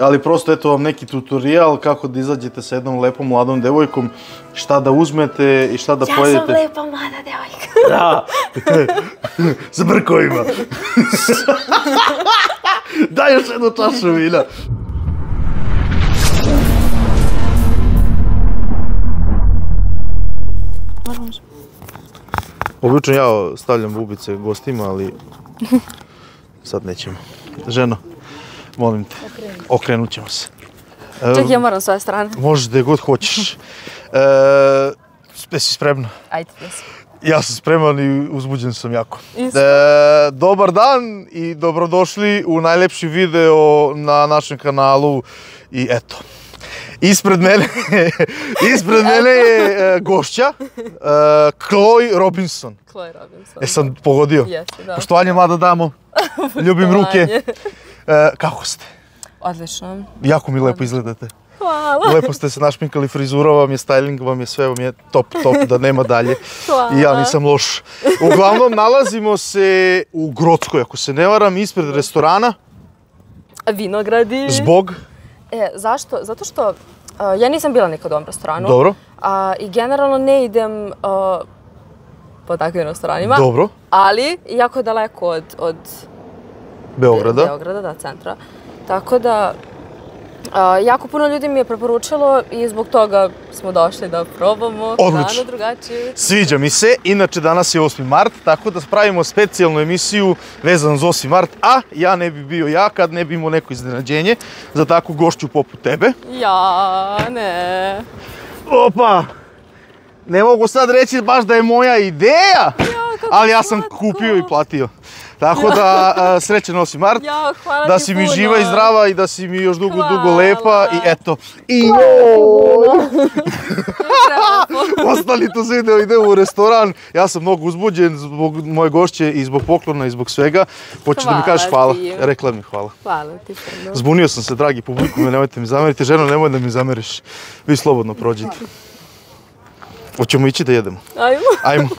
Ali prosto eto vam neki tutorial kako da izađete sa jednom lepom mladom devojkom, šta da uzmete i šta da Ja pojedete. sam lepa mlada devojka. Da. Sa brkovima. Daj još jednu čašu vina. Obično ja stavljam bubice gostima, ali sad nećemo. Ženo, molim te, okrenut ćemo se. Čekaj, ja moram s ove strane. Možeš gde god hoćeš. E, si spremna? Ajde, jesi. Ja sam spreman i uzbuđen sam jako. Isto. E, dobar dan i dobrodošli u najlepši video na našem kanalu i eto. Ispred mene, ispred mene je e, gošća, e, Chloe Robinson. Chloe Robinson. E sam pogodio. Jeste, da. Poštovanje mlada damo, ljubim ruke. E, kako ste? Odlično. Jako mi lepo izgledate. Hvala. Lepo ste se našminkali, frizura vam je, styling vam je, sve vam je top, top, da nema dalje. Hvala. I ja nisam loš. Uglavnom, nalazimo se u Grodskoj, ako se ne varam, ispred restorana, Vinogradi. zbog... E, zašto? Zato što uh, ja nisam bila nikad u ovom restoranu. Dobro, A, I generalno ne idem uh, po takvim restoranima. dobro, Ali, jako je daleko od, od Beograda. Beograda, da, centra. Tako da, a, jako puno ljudi mi je preporučilo i zbog toga smo došli da probamo Odlično. hranu drugačiju. Sviđa mi se, inače danas je 8. mart, tako da pravimo specijalnu emisiju vezanu za 8. mart, a ja ne bi bio ja kad ne bi imao neko iznenađenje za takvu gošću poput tebe. Ja, ne. Opa! Ne mogu sad reći baš da je moja ideja, ali ja sam kupio i platio. Tako da, a, srećan 8. mart. Ja, hvala da si mi puno. živa i zdrava i da si mi još dugo, dugo Hvala. lepa i eto. I Prelepo. ostali to se video, idemo u restoran. Ja sam mnogo uzbuđen zbog moje gošće i zbog poklona i zbog svega. Hoćeš da mi kažeš hvala? ti. Rekla mi hvala. Hvala ti puno. Zbunio sam se, dragi publiku, nemojte mi zameriti. Ženo, nemoj da mi zameriš. Vi slobodno prođite. Hoćemo ići da jedemo. Ajmo. Ajmo.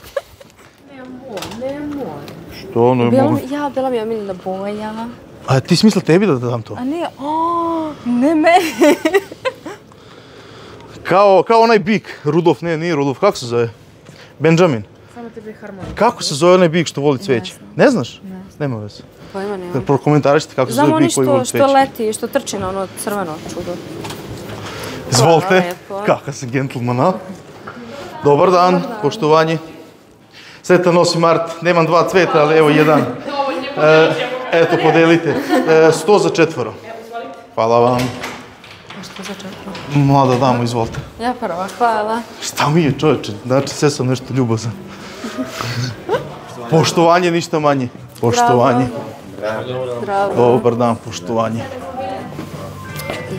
Što ono je mogu... mi, ja, bila mi je omiljena boja. A ti si mislila tebi da dam to? A ne, o, ne meni. Kao, kao onaj bik, Rudolf, ne, nije Rudolf, kako se zove? Benjamin. Samo tebi harmonika. Kako se zove onaj bik što voli cveće? Ne znaš? Nema veze. Pojma nema. Prokomentarišite kako se Znamo zove oni bik koji što, voli što cveće. leti, što trči na ono crveno čudo. Izvolite. Hvala lijepo. Kakav si gentleman, a? Dobar dan, poštovanje. Sretan 8. mart, nemam dva cveta, ali evo jedan. E, eto, podelite. E, sto za četvoro. Hvala vam. Što za četvrlo? Mlada damo, izvolite. Ja prva, hvala. Šta mi je čovječe? Znači, sve sam nešto ljubazan. Poštovanje, ništa manje. Poštovanje. Zdravo. Dobar dan, poštovanje.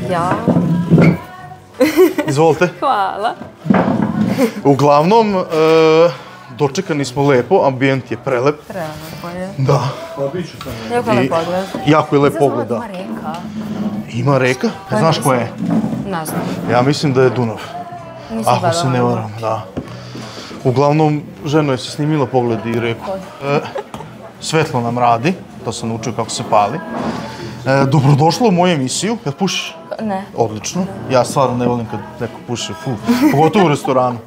Ja. Izvolite. Hvala. Uglavnom, e, dočekani smo lepo, ambijent je prelep. Prelepo je. Da. Jako I- je pogled. Jako je lep pogled, da. Ima reka. Ima reka? E, znaš koja je? Ne znam. Ja mislim da je Dunav. Nisam Ako se ne varam, da. Uglavnom, ženo je se snimila pogled i reku. E, svetlo nam radi, to sam naučio kako se pali. E, dobrodošla u moju emisiju. Jel pušiš? Ne. Odlično. Ja stvarno ne volim kad neko puši, fu, pogotovo u restoranu.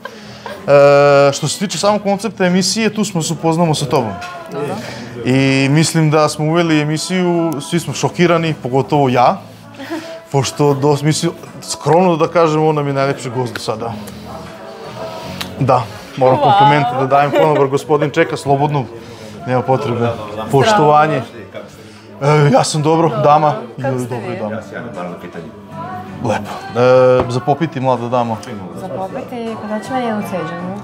E, što se tiče samog koncepta emisije, tu smo se upoznamo sa tobom. I mislim da smo uveli emisiju, svi smo šokirani, pogotovo ja. Pošto, do, mislim, skromno da kažem, on nam je najlepši gost do sada. Da, moram komplimente da dajem konobar, gospodin čeka slobodno, nema potrebe. Poštovanje. E, ja sam dobro, dama. Kako ste dobro, dama. Lepo. E, za popiti, mlada dama. Za popiti, kada ću jednu ceđenu.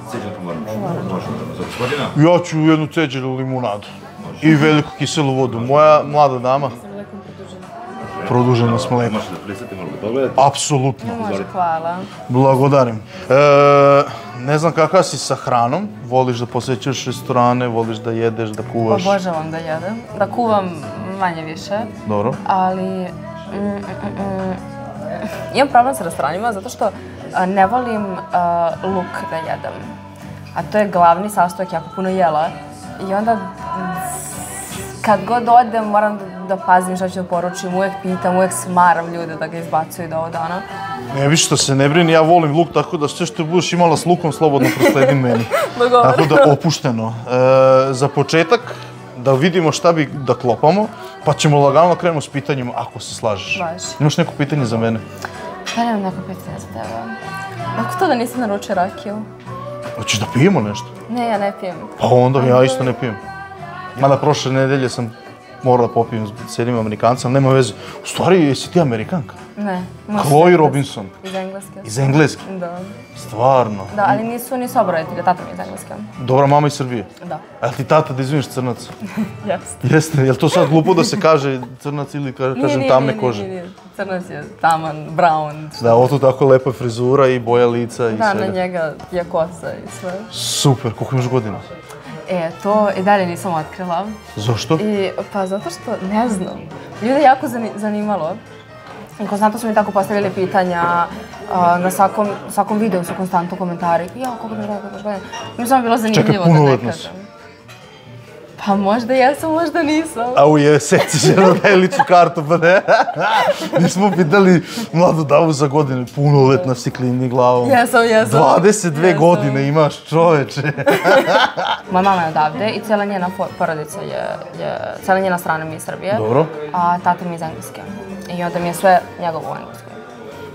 Ja ću jednu ceđenu limunadu. I veliku kiselu vodu. Moja mlada dama. Produženo smo lepo. Možete da prisjetite, možete da pogledate. Apsolutno. Može, hvala. Blagodarim. E, ne znam kakva si sa hranom. Voliš da posjećaš restorane, voliš da jedeš, da kuvaš. Obožavam da jedem. Da kuvam manje više. Dobro. ali mm, mm, mm, mm, imam problem sa restoranima zato što ne volim a, luk da jedem. A to je glavni sastojak jako puno jela. I onda kad god odem moram da, da pazim šta ću da poručim, uvijek pitam, uvijek smaram ljude da ga izbacuju do ovo dana. Ne, više što se ne brini, ja volim luk, tako da sve što budeš imala s lukom, slobodno prosledi meni. Dogovor. Tako da, opušteno. E, za početak, da vidimo šta bi da klopamo, pa ćemo lagano krenemo s pitanjima, ako se slažeš. Slažem. Imaš neko pitanje za mene? Pa nemam neko tebe. Ako to da nisi naručio rakiju? Hoćeš da pijemo nešto? Ne, ja ne pijem. Pa onda ja isto ne pijem. Mada prošle nedelje sam morao da popijem s jednim Amerikancem, nema veze. U stvari, jesi ti Amerikanka? Ne. Chloe. Robinson. Iz Engleske. Iz Engleske. Da. Stvarno. Da, ali nisu, nisu oba roditelja, tata mi je iz Engleske. Dobra mama iz Srbije. Da. A jel ti tata da izviniš crnac? Jeste. Jeste, jel to sad glupo da se kaže crnac ili ka, kažem tamne kože? Nije, nije, Crnac je taman, brown. Da, ovo tu tako lepa frizura i boja lica i Da, na svega. njega je kosa i sve. Super, koliko imaš godina? E, to i dalje nisam otkrila. Zašto? I, pa zato što, ne znam, ljude jako zani- zanimalo. I konstantno su mi tako postavili pitanja, a, na svakom, svakom videu su konstantno komentari. Ja, kako mi kako mi godina. Mi samo bilo zanimljivo da ne punoletnost. kažem. Pa možda jesam, možda nisam. Au je, seci se na daj ličnu kartu, pa ne. Nismo pitali mladu davu za godine, punoletna si klini glavom. Jesam, jesam. 22 Jesam. godine imaš, čoveče. Moja mama je odavde i cijela njena porodica je, je, cijela njena strana mi je iz Srbije. Dobro. A tata mi je iz Engleske. I onda mi je sve njegovo u.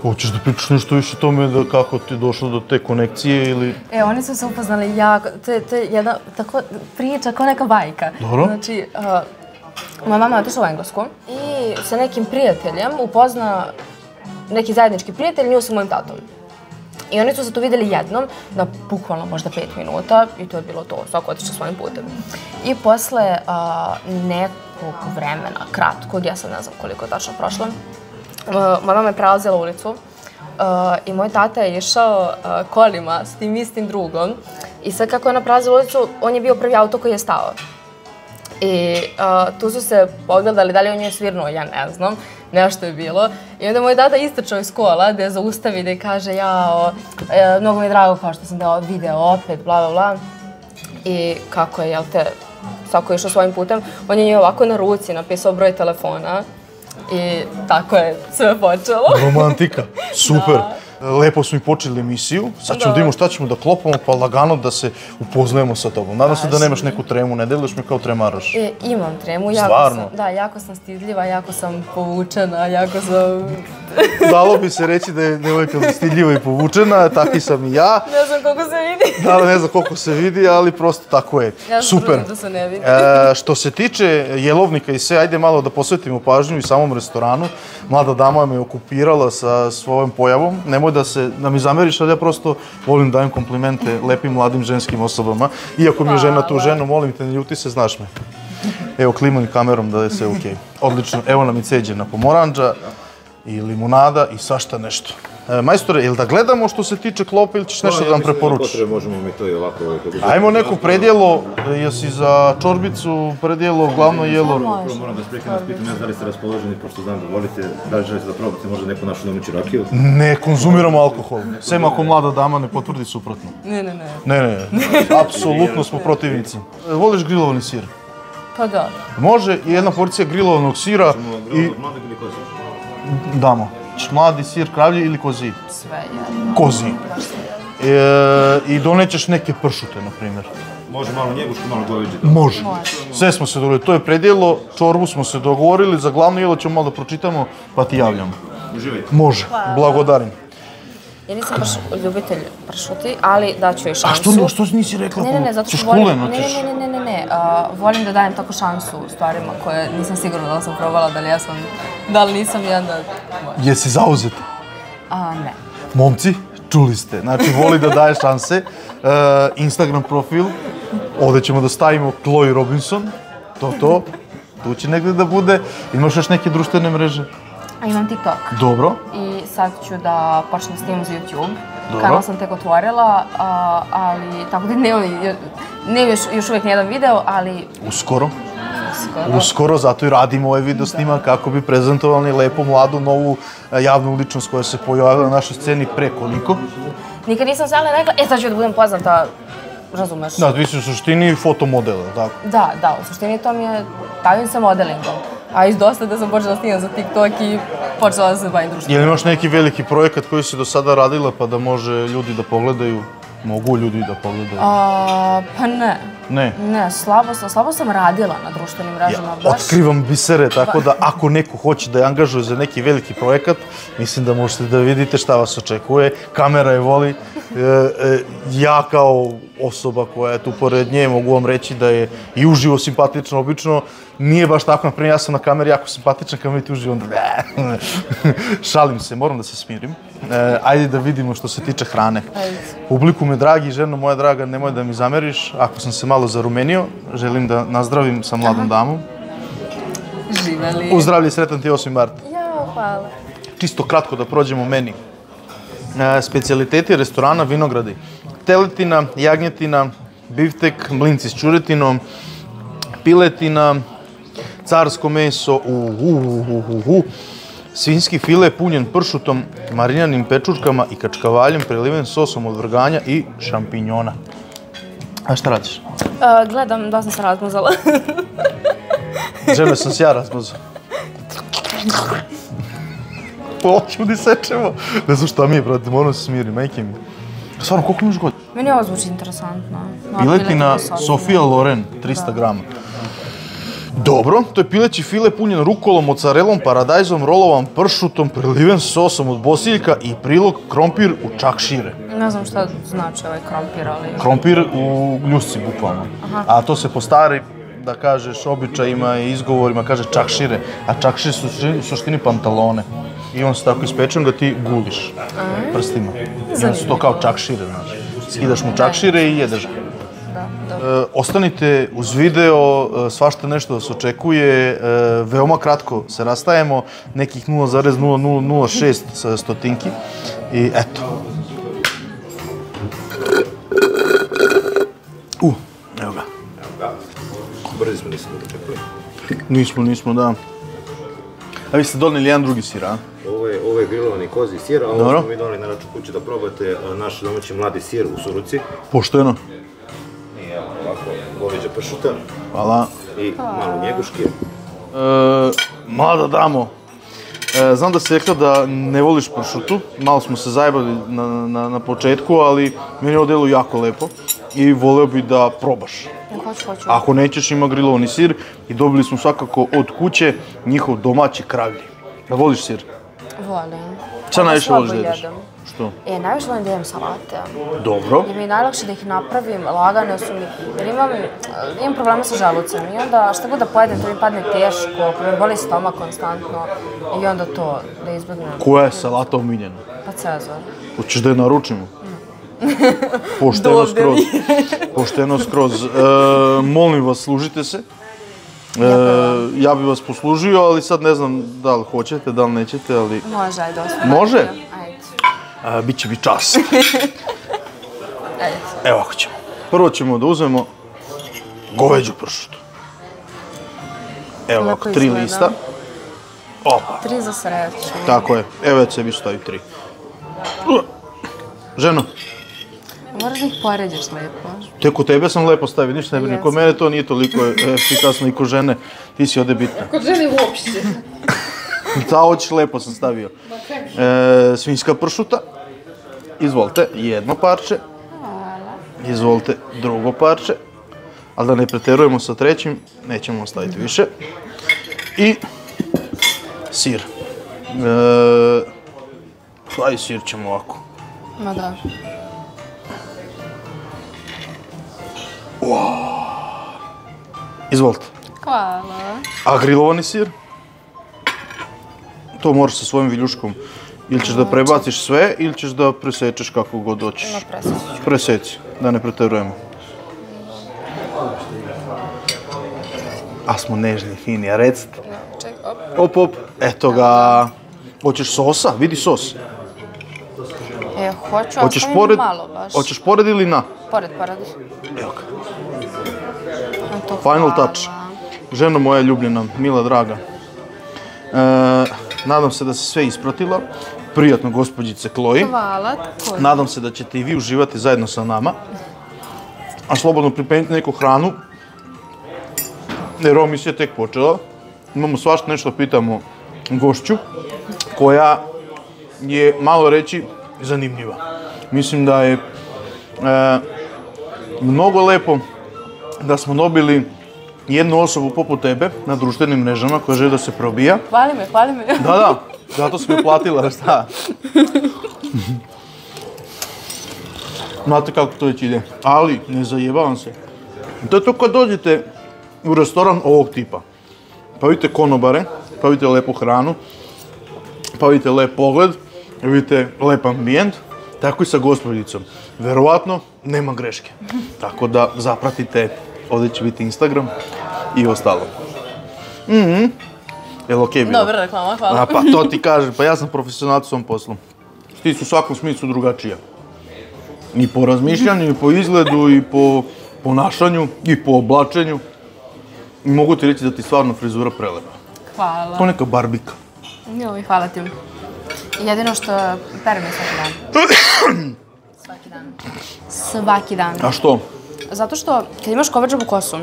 Hoćeš da pričaš nešto više o tome da kako ti je došlo do te konekcije ili... E, oni su se upoznali jako, to je, to je jedna tako priča kao neka bajka. Dobro. Znači, uh, moja mama je otišla u Englesku i sa nekim prijateljem upozna neki zajednički prijatelj nju sa mojim tatom. I oni su se tu vidjeli jednom, na bukvalno možda pet minuta i to je bilo to, svako otišao svojim putem. I posle a, nekog vremena, kratkog, ja sad ne znam koliko je tačno prošlo, Uh, Eh, mama me prelazila ulicu uh, i moj tata je išao uh, kolima s tim istim drugom i sad kako je ona prelazila ulicu, on je bio prvi auto koji je stao. I uh, tu su se pogledali, da li on je svirnuo, ja ne znam, nešto je bilo. I onda moj tata istrčao iz kola da je zaustavi da je kaže jao, e, mnogo mi je drago kao što sam da video opet, bla bla bla. I kako je, jel te, svako je išao svojim putem, on je njoj ovako na ruci napisao broj telefona i tako je sve počelo. Romantika, super. Lepo smo i počeli emisiju, sad ćemo da Da. vidimo šta ćemo da klopamo, pa lagano da se upoznajemo sa tobom. Nadam se da nemaš neku tremu, ne deliš me kao tremaraš. E, imam tremu, jako Stvarno? sam, da, jako sam stidljiva, jako sam povučena, jako sam, Dalo bi se reći da je devojka stidljiva i povučena, taki sam i ja. ne znam kako se vidi. Da, ne znam koliko se vidi, ali prosto tako je. Ja Super. da se ne vidi. E, što se tiče jelovnika i sve, ajde malo da posvetimo pažnju i samom restoranu. Mlada dama me okupirala sa svojom pojavom. Nemoj da se da mi zameriš, ali ja prosto volim da dajem komplimente lepim mladim ženskim osobama. Iako mi je žena tu ženu, molim te, ne ljuti se, znaš me. Evo, klimam kamerom da je sve okej. Odlično. Evo nam i ceđena pomoranđa i limunada i svašta nešto. E, majstore, jel da gledamo što se tiče klopa ili ćeš nešto da nam preporučiš? Potrebe možemo mi to i ovako... kako- Ajmo neko predjelo, e, jesi za čorbicu predjelo, glavno jelo? Prvo moram da sprikam vas pitam, znam da li ste raspoloženi, pošto znam da volite, da li želite da probate možda neku našu domaću rakiju? Ne konzumiramo alkohol, sem ako mlada dama ne potvrdi suprotno. Ne, ne, ne. Ne, ne, apsolutno smo protivnici. E, Voliš grilovani sir? Pa da. Može i jedna porcija grilovanog sira i Mladak damo. Mladi sir kravlji ili kozi? Sve jedno. Kozi. E, I donećeš neke pršute, na primjer. Može malo njeguško, malo goveđe. Može. Može. Sve smo se dogovorili. To je predjelo, čorbu smo se dogovorili, za glavno jelo ćemo malo da pročitamo, pa ti javljamo. Uživajte. Može, blagodarim. Ja nisam baš ljubitelj pršuti, ali daću joj A šansu. što, ne, što nisi rekla? Ne, ne, ne, zato što volim, ne, ne, ne, ne, ne, ne, uh, volim da dajem tako šansu stvarima koje nisam sigurna da li sam probala, da li ja sam, da li nisam i onda. Jesi zauzet? A, ne. Momci, čuli ste. Znači, voli da daje šanse. E, Instagram profil, ovdje ćemo da stavimo Chloe Robinson. To, to. Tu će negdje da bude. Imaš još neke društvene mreže? A imam TikTok. Dobro. I sad ću da počnem snimam za YouTube. Dobro. Kanal sam tek otvorila, a, ali tako da nemam, nemam još, još uvijek nijedan video, ali Uskoro. skoro. Uskoro, zato i radimo ovaj video snimak kako bi prezentovali lepu, mladu, novu e, javnu ličnost koja se pojavila na našoj sceni pre koliko. Nikad nisam sjela i rekla, e sad ću da budem poznata, razumeš? Da, vi ste u suštini fotomodel, tako? Da, da, u suštini to mi je, bavim se modelingom. A iz dosta da sam počela snimati za TikTok i počela da se bavim društvom. Je li imaš neki veliki projekat koji si do sada radila pa da može ljudi da pogledaju? Mogu ljudi da pogledaju? A, pa ne. Ne. Ne, slabo sam, slabo sam radila na društvenim mrežama. Ja otkrivam bisere, tako da ako neko hoće da je angažuje za neki veliki projekat, mislim da možete da vidite šta vas očekuje. Kamera je voli. E, e, ja kao osoba koja je tu pored nje mogu vam reći da je i uživo simpatično, obično nije baš tako, na primjer ja sam na kameri jako simpatičan, kad vidite uživo onda šalim se, moram da se smirim. E, ajde da vidimo što se tiče hrane. Publiku me dragi, ženo moja draga, nemoj da mi zameriš, ako sam se malo zarumenio, želim da nazdravim sa mladom damom. Živeli. U zdravlje i sretan ti 8. mart. Ja, hvala. Čisto kratko da prođemo meni. E, specialiteti restorana Vinogradi. Teletina, jagnjetina, biftek, mlinci s čuretinom, piletina, carsko meso, u, u, u, u, u, svinjski file punjen pršutom, marinanim pečurkama i kačkavaljem preliven sosom od vrganja i šampinjona. A šta radiš? E, gledam da sam se razmazala. Žene sam se ja razmazao. Hoću di sečemo. Ne znam šta mi je, brate, moram se smiri, majke mi. Stvarno, koliko imaš god? Meni ovo zvuči interesantno. No, Piletina Sofia Loren, 300 grama. Dobro, to je pileći file punjen rukolom, mozzarellom, paradajzom, rolovan pršutom, preliven sosom od bosiljka i prilog krompir u čakšire. Ne znam šta znači ovaj krompir, ali... Krompir u ljusci, bukvalno. A to se po stari, da kažeš, običajima i izgovorima kaže čakšire, a čakšire su u suštini- pantalone. I on se tako ispečen da ti guliš prstima. I onda su to kao čakšire, znaš. Skidaš mu čakšire i jedeš ga. Da, da. E, ostanite uz video, e, svašta nešto vas očekuje, e, veoma kratko se rastajemo, nekih 0,0006 sa stotinki i eto. U, evo ga. Brzi smo nisam da očekuje. Nismo, nismo, da. A vi ste donijeli jedan drugi sir, a? Ovo je, ovo je grilovani kozi sir, a ovo smo mi donali na račun kuće da probate naš domaći mladi sir u suruci. Pošteno. Pršuta Hvala. i malo njeguške. E, mlada damo, e, znam da si rekla da ne voliš pršutu, malo smo se zajebali na, na, na početku, ali meni ovo delo jako lepo i voleo bi da probaš. Hoću, hoću. Ako nećeš, ima grilovani sir i dobili smo svakako od kuće njihov domaći kravlji. Da voliš sir? Volim. Šta najviše slabo voliš da jedeš? jedem. Što? E, najviše volim da jem salate. Dobro. Jer mi je najlakše da ih napravim, lagane su mi. Jer imam, imam problema sa želucem i onda šta god da pojedem, to mi padne teško, ako me boli stomak konstantno i onda to da izbjegnem. Koja je salata omiljena? Pa Cezar. Hoćeš da je naručimo? Pošteno Dobe skroz. Pošteno skroz. E, molim vas, služite se. E, ja bi vas poslužio, ali sad ne znam da li hoćete, da li nećete, ali Može, ajde. Može? Ajde. Bit će mi. Ajde. Evo ako ćemo. Prvo ćemo da uzmemo goveđu pršutu. Evo ovako, tri izgleda. lista. Opa, Tri za sreću. tako je. Evo ja sebi stavim tri. Ženo, Moraš da ih poređaš lepo. tek kod tebe sam lepo stavio, ništa ne brini. Kod mene to nije toliko efikasno i kod žene. Ti si ovde bitna. Kod žene uopšte. Ta hoćeš lepo sam stavio. E, svinjska pršuta. Izvolite, jedno parče. Izvolite, drugo parče. Ali da ne preterujemo sa trećim, nećemo staviti više. I sir. E, aj sir ćemo ovako. Ma da. Izvolite. Hvala. A grilovani sir? To moraš sa svojim viljuškom. Ili ćeš da prebaciš sve, ili ćeš da presečeš kako god hoćeš. Presjeću. Preseci, da ne preterujemo. A smo nežni, fini, a recite. Ček, op. Op, op, eto ga. Hoćeš sosa? Vidi sos. E, hoću, ali Hoćeš stavim pored, malo baš. hoćeš pored ili na? Pored, pored. Evo ga. Final hvala. touch. Ženo moja ljubljena, mila, draga. E, nadam se da se sve ispratila. Prijatno, gospođice Kloji. Hvala, tako. Nadam se da ćete i vi uživati zajedno sa nama. A slobodno pripremite neku hranu. Jer ova misija je tek počela. imamo svašta nešto pitamo gošću, koja je, malo reći, zanimljiva. Mislim da je e, mnogo lepo da smo dobili jednu osobu poput tebe na društvenim mrežama koja želi da se probija. Hvali me, hvali me. Da, da, zato sam je platila, šta? Znate kako to već ide. Ali, ne zajebavam se. To je to kad dođete u restoran ovog tipa. Pa vidite konobare, pa vidite lepu hranu, pa vidite lep pogled, vidite lep ambijent, tako i sa gospodicom. Verovatno, nema greške. Tako da zapratite, ovdje će biti Instagram i ostalo. Mhm. Jel okej bilo? Dobra reklama, hvala. A pa to ti kažem, pa ja sam profesionalac u svom poslu. Ti su u svakom smislu drugačija. I po razmišljanju, i po izgledu, i po ponašanju, i po oblačenju. I mogu ti reći da ti stvarno frizura prelepa. Hvala. To neka barbika. Joj, hvala ti. Jedino što perem je svaki dan. svaki dan. Svaki dan. A što? Zato što kad imaš kovačavu kosu,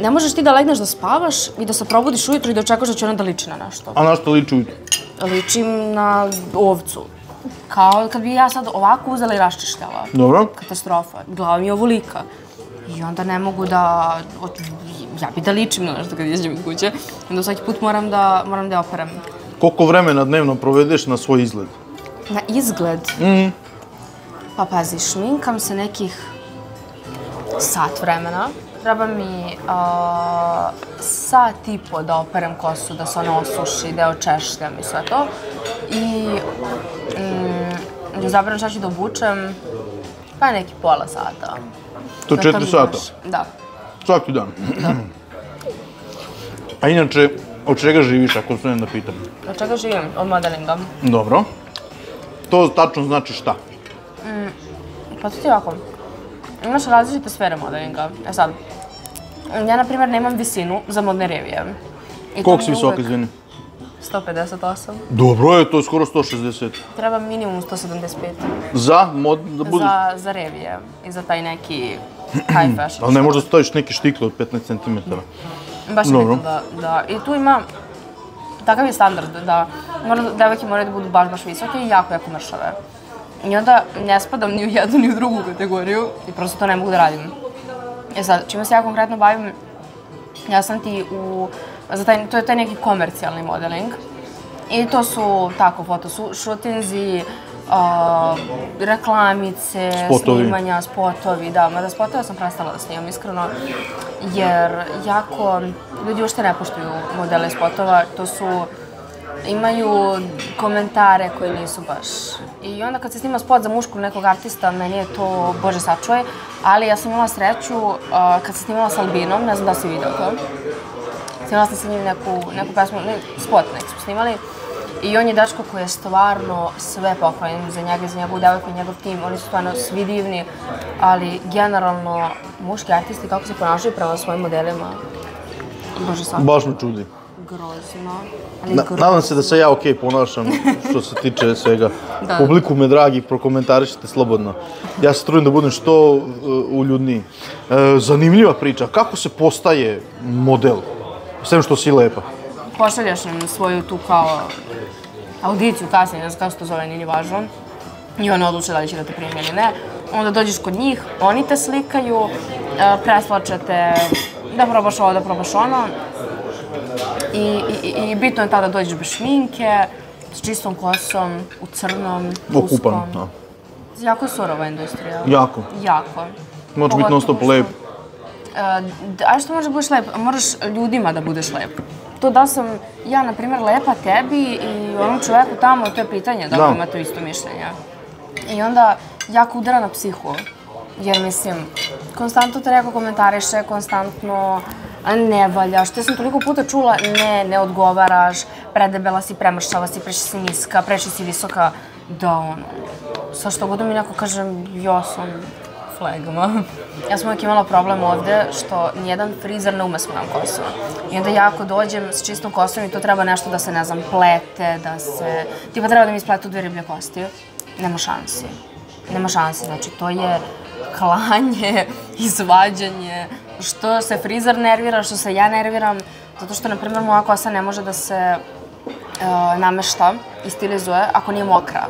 ne možeš ti da legneš da spavaš i da se probudiš ujutro i da očekuješ da će ona da liči na nešto. A na što liči ujutro? Ličim na ovcu. Kao kad bi ja sad ovako uzela i raščišljala. Dobro. Katastrofa. Glava mi je ovolika. I onda ne mogu da... Ja bi da ličim na nešto kad izađem iz kuće. I onda svaki put moram da, moram da operam. Koliko vremena dnevno provedeš na svoj izgled? Na izgled? Mm. Pa pazi, šminkam se nekih sat vremena. Treba mi uh, sat i po da operem kosu, da se ona osuši, da je očešljam i sve to. I mm, da izaberem šta ću da obučem, pa neki pola sata. To Da četiri sata? Da. Svaki dan. A inače, od čega živiš, ako smijem da pitam? Od čega živim? Od modelinga. Dobro. To tačno znači šta? Pa to ti je ovako. Imaš različite sfere modelinga. E sad, ja na primjer nemam visinu za modne revije. I Koliko si visoka, izvini? 158. Dobro je, to je skoro 160. Treba minimum 175 Za mod, da bude... za, za revije i za taj neki high fashion. Ali ne možda staviš neki štikle od 15 cm. Baš je Dobro. bitno da, da... I tu ima... Takav je standard da mora, devojke moraju da budu baš, baš visoke i jako, jako mršave. I onda ne spadam ni u jednu ni u drugu kategoriju i prosto to ne mogu da radim. E sad, čime se ja konkretno bavim, ja sam ti u... Za taj, to je taj neki komercijalni modeling. I to su tako fotošutinzi, uh, reklamice, Spotovi. snimanja, spotovi, da, mada spotove sam prestala da snimam iskreno, jer jako ljudi uopšte ne poštuju modele spotova, to su imaju komentare koji nisu baš. I onda kad se snima spot za mušku nekog artista, meni je to, bože sačuje, ali ja sam imala sreću uh, kad se snimala s Albinom, ne znam da si vidio to. Snimala sam sa njim neku, neku pesmu, ne, spot nek smo snimali. I on je dačko koji je stvarno sve pohvaljen za njega, za njegovu devojku i njegov tim. Oni su stvarno svi divni, ali generalno muški artisti kako se ponašaju prema svojim modelima, bože sačuje. Baš me čudi grozno. Ali Na, grozno. nadam se da se ja okej ponašam što se tiče svega. Da. Publiku me dragi, prokomentarišite slobodno. Ja se trudim da budem što uh, uljudniji. E, zanimljiva priča, kako se postaje model? Sem što si lepa. pošalješ nam svoju tu kao audiciju kasnije, ne znam kako se to zove, nije ni važno. I oni odluče da li će da te prime ili ne. Onda dođeš kod njih, oni te slikaju, e, preslačete da probaš ovo, da probaš ono. I, i, i bitno je tada da dođeš bez šminke, s čistom kosom, u crnom, Okupan. uskom. Da. Jako surova industrija. Jako. Jako. Može biti non stop lep. E, a što može da budeš lep? Moraš ljudima da budeš lep. To da sam ja, na primjer, lepa tebi i onom čoveku tamo, to je pitanje da, Da. li imate isto mišljenje. I onda jako udara na psihu. Jer mislim, konstantno te neko komentariše, konstantno a, ne valjaš. te sam toliko puta čula, ne, ne odgovaraš, predebela si, premršava si, preši si niska, preši si visoka. Da, ono, sa što god mi neko kažem, ja sam flegma. Ja sam uvijek imala problem ovde što nijedan frizer ne ume s mojom kosom. I onda ja ako dođem s čistom kosom i to treba nešto da se, ne znam, plete, da se... Tipa treba da mi ispletu dve riblje kosti. Nema šansi. Nema šansi, znači to je klanje, izvađanje, što se frizer nervira, što se ja nerviram, Zato što, na primjer, moja kosa ne može da se uh, namešta i stilizuje ako nije mokra.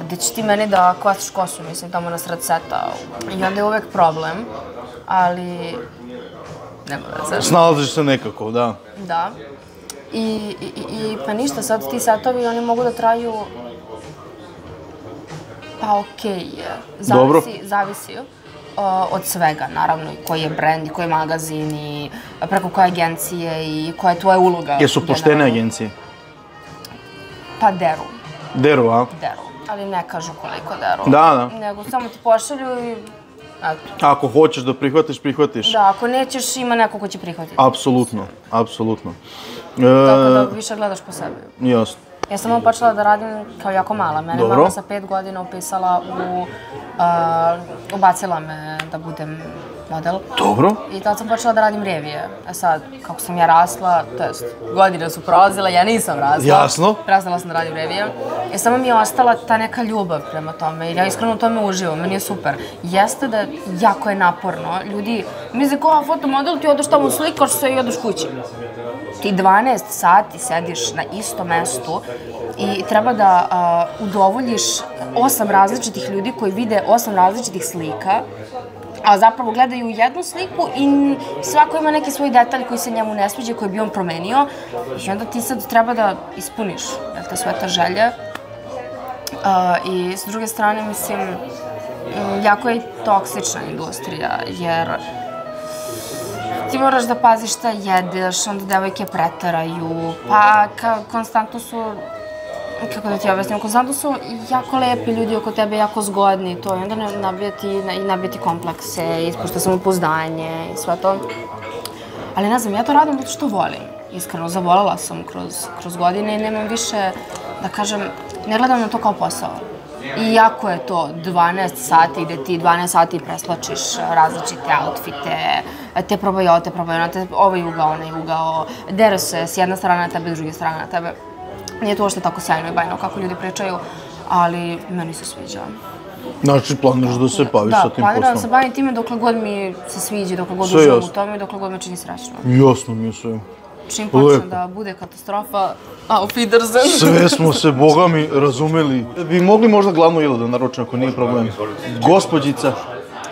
A gde ćeš ti meni da kvasiš kosu, mislim, tamo na sred seta. I onda je uvek problem, ali... Nema veze. Snalaziš se nekako, da. Da. I, i, i, pa ništa, sad ti setovi, oni mogu da traju... Pa okej je. Zavisi, Dobro. Zavisi od svega, naravno, i koji je brend, i koji je magazin, i preko koje agencije, i koja je tvoja uloga. Jesu poštene generalno. agencije? Pa deru, Deru, a? deru. Ali ne kažu koliko deru. Da, da. Nego samo ti pošalju i... Eto. Ako hoćeš da prihvatiš, prihvatiš. Da, ako nećeš, ima neko ko će prihvatiti. Apsolutno, apsolutno. E, Tako da više gledaš po sebi. jasno. Ja sam ovo počela da radim kao jako mala. Mene Dobro. mama sa pet godina upisala u... Uh, ubacila me da budem model. Dobro. I tad sam počela da radim revije. E sad, kako sam ja rasla, to jest, godine su prolazile, ja nisam rasla. Jasno. Prestala sam da radim revije. I samo mi je ostala ta neka ljubav prema tome. Jer ja iskreno u tome uživam, meni je super. Jeste da jako je naporno. Ljudi misle kao "A, fotomodel, ti odeš tamo slikaš se i odeš kući. Ti 12 sati sediš na istom mestu i treba da a, udovoljiš osam različitih ljudi koji vide osam različitih slika a zapravo gledaju jednu sliku i svako ima neki svoj detalj koji se njemu ne sviđa, koji bi on promenio i onda ti sad treba da ispuniš jel te, sve te želje. Uh, I s druge strane, mislim, mm, jako je toksična industrija, jer ti moraš da paziš šta jedeš, onda devojke preteraju, pa ka, konstantno su E, kako da ti objasnim, konstantno su jako lepi ljudi oko tebe, jako zgodni to, i onda ne i nabijati komplekse, ispušta samopouzdanje i sve to. Ali ne znam, ja to radim zato što volim. Iskreno, zavolala sam kroz, kroz godine i nemam više, da kažem, ne gledam na to kao posao. I jako je to 12 sati gde ti 12 sati preslačiš različite outfite, te probaju ovo, te probaju ono, te ovaj ugao, onaj ugao, dere se s jedna strana na tebe, s druge strane na tebe. Nije to uopšte tako sjajno i bajno kako ljudi pričaju, ali meni se sviđa. Znači, planiraš da se baviš sa Da, tim planiram da se poslom? bavim time dokle god mi se sviđa, dokle god uživam u tome i dokle god me čini srećno. Jasno mi je sve. Čim počne da bude katastrofa, auf Wiedersehen. Sve smo se, boga mi, razumeli. Bi mogli možda glavno ilo da naručim ako nije problem. Gospođica,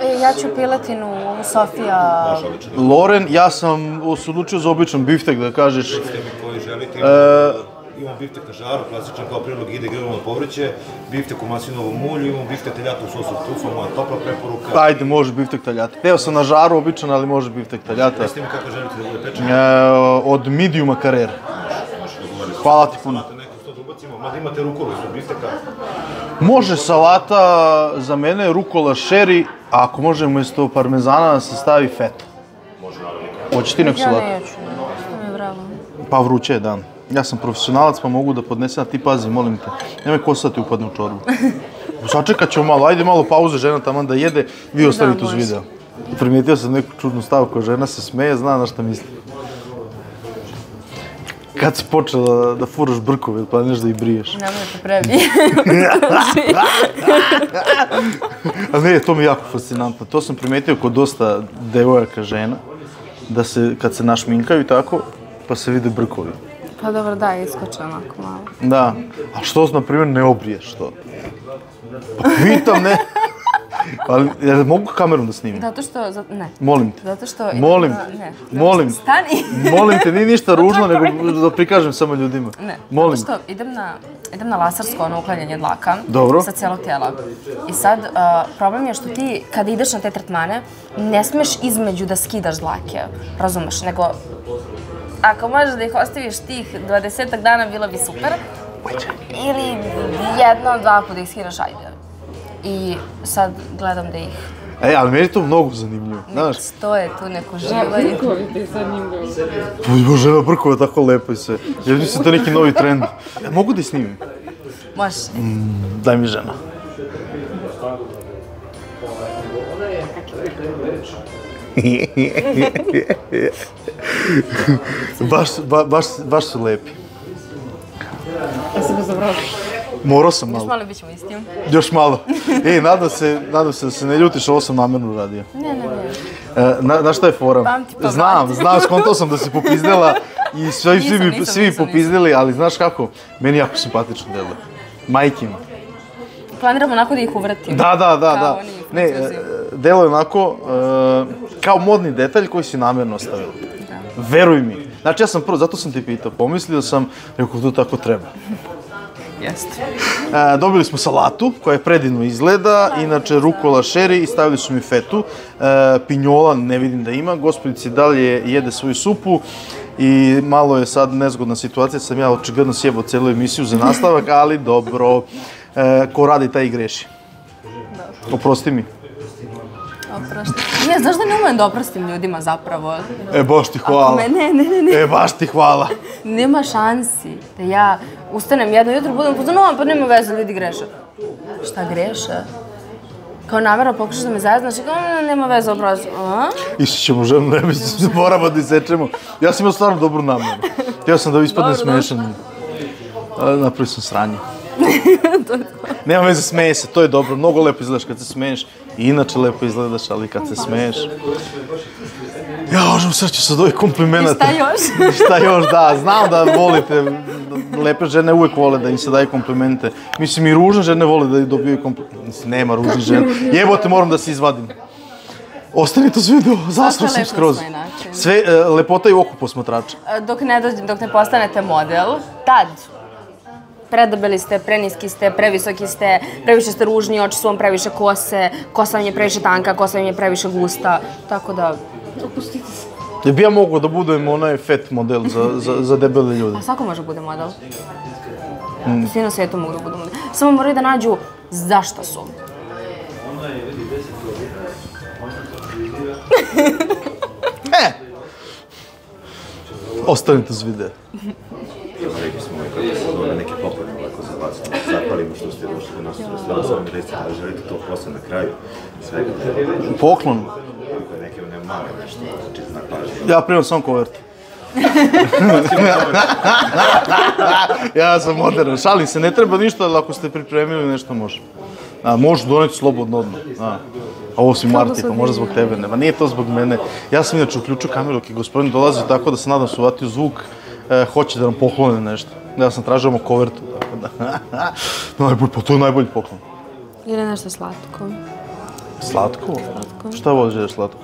E, ja ću piletinu, Sofija... Loren, ja sam se odlučio za običan biftek, da kažeš. koji želite. E, Imamo biftek na žaru, klasičan kao prilog ide grilovano povrće, biftek u maslinovom ulju, imamo biftek teljatu u sosu trufom, moja topla preporuka. Ajde, može biftek taljata. Evo sam na žaru običan, ali može biftek taljata. Recite mi kako želite da bude pečen. E, od mediuma karera. Hvala ti puno. Mada imate rukolu ispod bifteka. Može salata za mene, rukola šeri, a ako može umjesto parmezana da se stavi feta. Može naravno. Hoćeš ti neku Ja salatu? neću, mi je vrelo. Pa vruće je dan. Ja sam profesionalac pa mogu da podnesem, a ti pazi, molim te. Nemoj kosa ti upadne u čorbu. Sačekat ćemo malo, ajde malo pauze, žena tamo da jede, vi ostavite uz video. Primijetio sam neku čudnu stavku, žena se smeje, zna na šta misli. Kad si počela da, da furaš brkove, planiraš da ih briješ? Nemoj te prebi. A ne, to mi je jako fascinantno. To sam primetio kod dosta devojaka žena, da se, kad se našminkaju i tako, pa se vide brkovi. Pa dobro, da, iskoče onako malo. Da. A što, na primjer, ne obriješ to? Pa pitam, ne. Ali, jel mogu kamerom da snimim? Zato što, za- ne. Molim te. Zato što... Molim. na- Ne. Zato Molim. što- Stani. Molim te, nije ništa ružno, nego da prikažem samo ljudima. Ne, Molim. zato što idem na, idem na lasersko ono uklanjanje dlaka Dobro. sa cijelog tijela. I sad, uh, problem je što ti, kada ideš na te tretmane, ne smeš između da skidaš dlake, razumeš, nego ako možeš da ih ostaviš tih 20 dana, bilo bi super. Ili jedno, dva puta ih skidaš, ajde. I sad gledam da ih E, ali meni je to mnogo zanimljivo, znaš. stoje tu neko živaju. Uj, žena brkova tako lepo i sve. Ja mislim to je neki novi trend. Ja mogu da ih snimim? Možeš. Daj mi žena. baš, ba, baš, baš su lepi. Ja sam ga zavrala. Morao sam Još malo. malo bit ćemo isti. Još malo. Ej, nadam se, nadam se da se ne ljutiš, ovo sam namjerno uradio. Ne, ne, ne. E, na, na šta je fora? Pamti pa znam, znam, skontao sam da si popizdela i sve, Nisam, svi, bi, nisam, svi nisam, popizdeli, ali znaš kako? Meni jako simpatično delo. Majke mi. Planiram onako da ih uvratim. Da, da, da, Kao da. Ne. Delo je onako e, kao modni detalj koji si namjerno ostavila. Veruj mi. Znači ja sam prvo, zato sam ti pitao, pomislio sam, rekao to tako treba. Jeste. E, dobili smo salatu koja je predivno izgleda, inače rukola šeri i stavili su mi fetu. E, pinjola ne vidim da ima, gospodici dalje jede svoju supu i malo je sad nezgodna situacija, sam ja očigledno sjebao celu emisiju za nastavak, ali dobro, e, ko radi taj i greši. Oprosti mi. Oprošti. Ne, znaš da ne umem da oprostim ljudima zapravo? E, baš ti hvala. Me, ne, ne, ne, ne. E, baš ti hvala. Nema šansi da ja ustanem jedno jutro, budem pozvano, pa nema veze, ljudi greše. Šta greše? Kao namjerno pokušaš da me zajednaš i kao, "Ne, nema veze, oprosti. A? Isićemo ženu, ne mislim, moramo da isečemo. Ja sam imao stvarno dobru namjeru. Htio sam da ispadne smešan. A, Napravio sam sranje. Nema veze, smeje se, to je dobro. Mnogo lepo izgledaš kad se smeješ. I inače lepo izgledaš, ali kad se smeješ... Ja, možem srću sad ovih komplimenata. I šta još? šta još, da, znam da volite. Lepe žene uvek vole da im se daje komplimente. Mislim, i ružne žene vole da dobiju komplimente. Mislim, nema ružnih žena. Jebote, moram da se izvadim. Ostani to s video, zasro sam skroz. Sve, e, lepota i oko posmatrača. Dok ne dok ne postanete model, tad predebeli ste, preniski ste, previsoki ste, previše ste ružni, oči su vam previše kose, kosa vam je previše tanka, kosa vam je previše gusta, tako da, opustite se. Ja bi ja mogao da budem onaj fet model za, za, za debele ljude. A svako može bude model. Svi na svijetu mogu da budu model. Samo moraju da nađu zašto su. E! Ostanite uz video. Rekli smo kad se zove neki poklon ovako za vas. Zahvalimo što ste došli Sve vas vam recite da želite to posle na kraju. Svega. Poklon. Je neke ne male nešto, znači znak pažnje. Ja primam samo kovert. ja sam modern, šalim se, ne treba ništa, ali ako ste pripremili nešto može. A, možeš doneti slobodno odmah. A, a ovo si Marti, pa možda zbog tebe nema. Nije to zbog mene. Ja sam inače uključio kameru je gospodin dolazi, tako da se nadam su uvatio zvuk. E, hoće da nam poklone nešto. Ja sam tražio mu kovertu, tako da. najbolji, pa to je najbolji poklon. Ili nešto slatko. Slatko? Šta voliš da je slatko?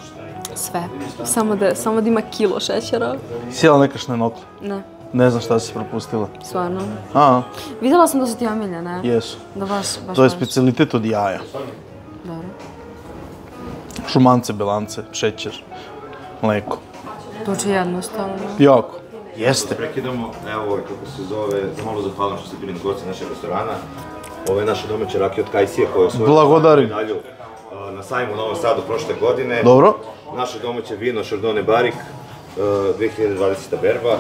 Sve. Samo da, samo da ima kilo šećera. Sjela neka šnenokla. Ne, Ne znam šta si propustila. stvarno. A, Vidjela sam da su ti omiljene. jesu. Da baš, baš To je specialitet od jaja. Dobro. Šumance, belance, šećer, mleko. Zvuči jednostavno. Jako. Jeste. Prekidamo, evo kako se zove, malo zahvalno što ste bili na gosti našeg restorana. Ovo je naša domaća rakija od Kajsije koja je osvojila Blagodarim. medalju na sajmu u Novom Sadu prošle godine. Dobro. Naše domaće vino Chardonnay Barik, a, 2020. berba.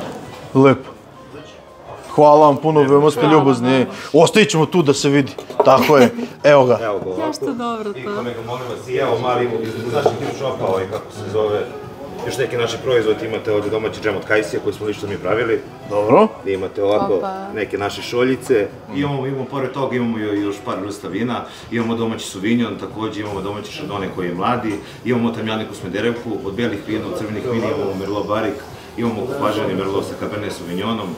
Lepo. Hvala vam puno, veoma ste ljubazni. Ostavit ćemo tu da se vidi. Tako je. Evo ga. Evo ga ovako. Zašto dobro I to? kolega, molim vas, i evo mali iz našeg gift shopa, ovaj, kako se zove, još neki naši proizvodi, imate ovdje domaći džem od Kajsija koji smo lično mi pravili. Dobro. gdje imate ovako Opa. neke naše šoljice. Imamo, imamo pored toga imamo jo- još par vrsta vina. Imamo domaći suvinjon, također imamo domaći šardone koji je mladi. Imamo tamjaniku smederevku, od belih vina, od crvenih vina imamo Merlot Barik. Imamo kupaženi Merlot sa Cabernet Sauvignonom.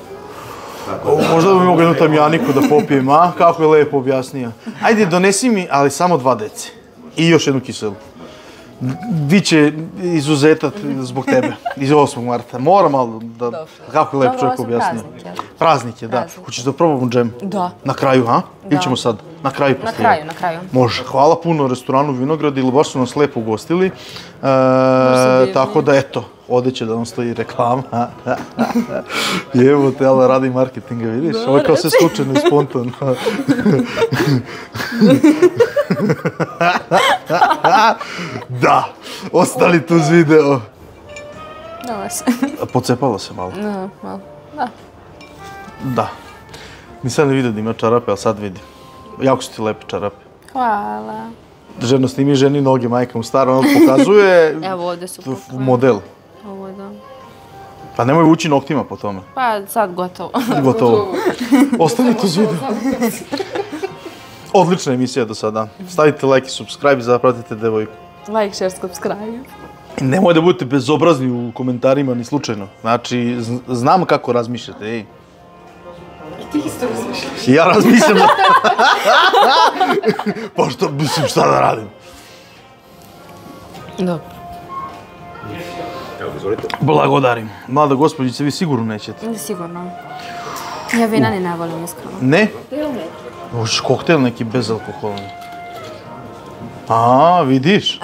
Tako da, Možda bi mogu jednu tamjaniku da popijem, a? Kako je lepo objasnio. Ajde, donesi mi, ali samo dva deci. I još jednu kiselu. Biće izuzetat zbog tebe, iz 8. marta. Mora malo da... Dobro. Kako je lepo čovjek objasnio. Praznik je, da. Praznik. Hoćeš da probamo džem? Da. Na kraju, ha? Ili ćemo sad? Na kraju Na poslije. kraju, na kraju. Može. Hvala puno restoranu Vinograd ili baš su nas lepo ugostili. E, tako da eto, ovdje će da nam stoji reklama. Evo te, ali radi marketinga, vidiš? Ovo je kao sve slučajno i spontano. da, ostali tu uz video. Nema se. Pocepala se malo. No, malo. Da. Da. Nisam ne vidio da ima čarape, ali sad vidim. Jako su ti lepe čarape. Hvala. Ženo snimi ženi noge, majka mu stara, ono pokazuje Evo ovdje su pokloje. model. Ovo da. Pa nemoj vući noktima po tome. Pa sad gotovo. Gotovo. Ostanite uz video. Odlična emisija do sada. Stavite like i subscribe, zapratite devojku. like, share, subscribe. Nemoj da budete bezobrazni u komentarima ni slučajno. Znači, znam kako razmišljate, ej. И ти исто размишляш. И аз размислям. Почта мислим šta да радим. Dobro. Evo, izvolite. Благодарим. Млада господица, ви сигурно нечете. Сигурно. Ja vina ne navolim, iskreno. Ne? Hoćeš koktel neki bezalkoholni. A, vidiš.